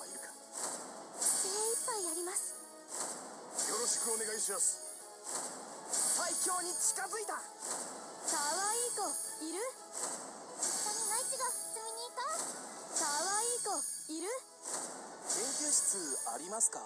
はいるか精一杯やります。よろしくお願いします。最強に近づいた。可愛い子いる。一緒にナイチが積みに行こう。可愛い子いる。研究室ありますか？